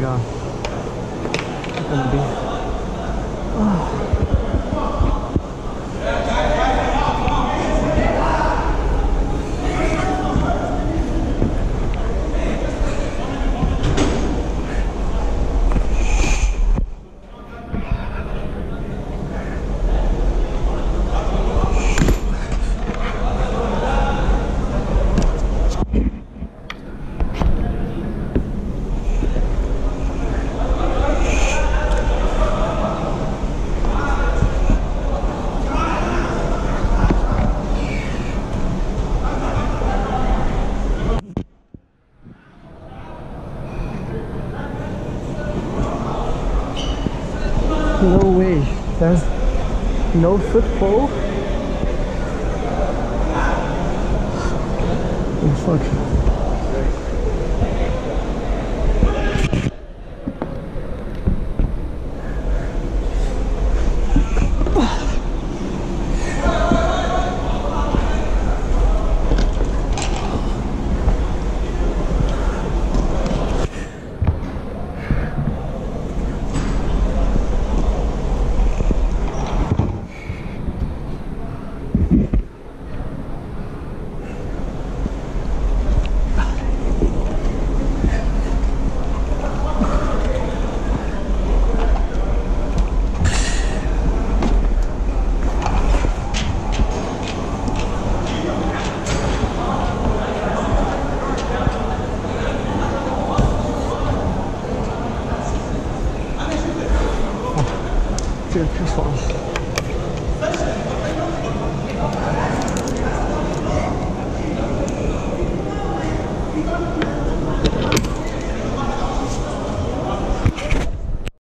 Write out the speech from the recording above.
god. It's gonna be. No way. There's no football. Oh fuck. puissant.